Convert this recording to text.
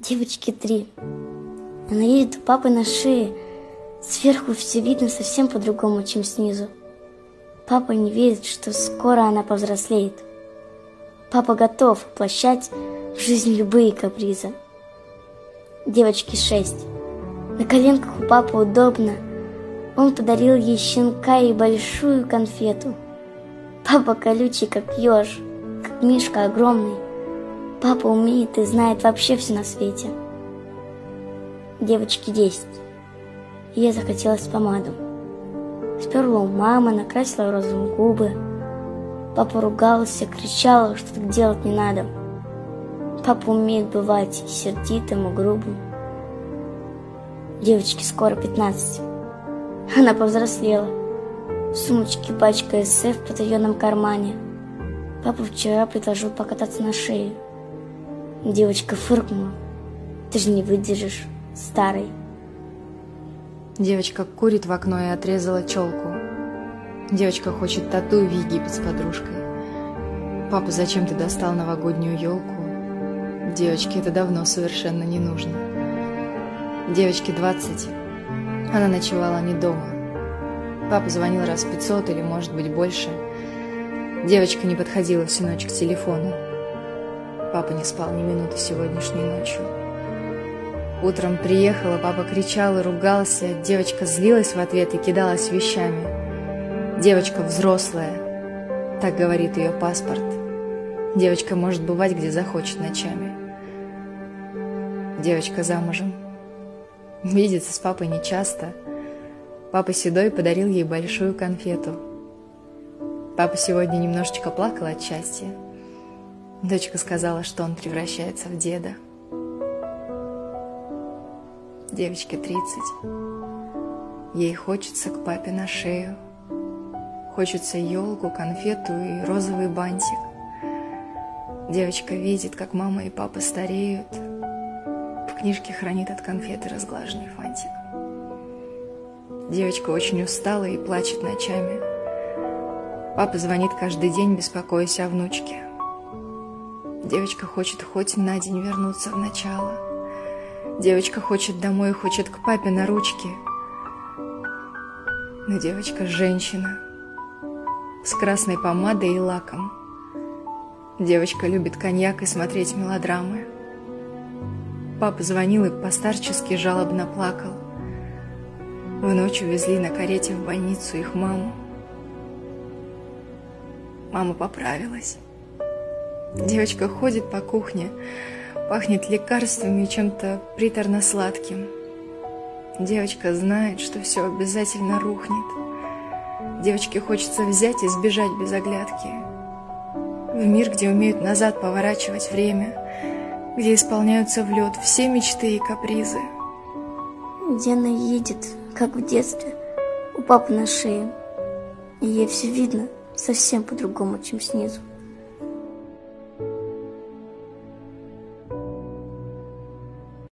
Девочке три. Она едет у папы на шее. Сверху все видно совсем по-другому, чем снизу. Папа не верит, что скоро она повзрослеет. Папа готов воплощать в жизнь любые капризы. Девочке шесть. На коленках у папы удобно. Он подарил ей щенка и большую конфету. Папа колючий, как еж, как мишка огромный. Папа умеет и знает вообще все на свете. Девочке десять. Ей захотелось помаду. Сперла у мамы, накрасила розовым губы. Папа ругался, кричал, что так делать не надо. Папа умеет бывать и сердитым, и грубым. Девочке скоро 15. Она повзрослела. В сумочке пачка эссе в потаенном кармане. Папа вчера предложил покататься на шее. Девочка фыркнула. Ты же не выдержишь, старый. Девочка курит в окно и отрезала челку. Девочка хочет тату в Египет с подружкой. Папа зачем-то достал новогоднюю елку. Девочке это давно совершенно не нужно. Девочке 20. Она ночевала не дома. Папа звонил раз пятьсот или, может быть, больше. Девочка не подходила всю ночь к телефону. Папа не спал ни минуты сегодняшней ночью. Утром приехала, папа кричал и ругался, девочка злилась в ответ и кидалась вещами. Девочка взрослая, так говорит ее паспорт. Девочка может бывать, где захочет ночами. Девочка замужем. Видится с папой нечасто. Папа седой подарил ей большую конфету. Папа сегодня немножечко плакал от счастья. Дочка сказала, что он превращается в деда девочке 30. Ей хочется к папе на шею. Хочется елку, конфету и розовый бантик. Девочка видит, как мама и папа стареют. В книжке хранит от конфеты разглаженный фантик. Девочка очень устала и плачет ночами. Папа звонит каждый день, беспокоясь о внучке. Девочка хочет хоть на день вернуться в начало – Девочка хочет домой, хочет к папе на ручки. Но девочка женщина с красной помадой и лаком. Девочка любит коньяк и смотреть мелодрамы. Папа звонил и постарчески жалобно плакал. В ночь увезли на карете в больницу их маму. Мама поправилась. Девочка ходит по кухне, Пахнет лекарствами и чем-то приторно-сладким. Девочка знает, что все обязательно рухнет. Девочке хочется взять и сбежать без оглядки. В мир, где умеют назад поворачивать время, где исполняются в лед все мечты и капризы. Где она едет, как в детстве, у папы на шее. И ей все видно совсем по-другому, чем снизу.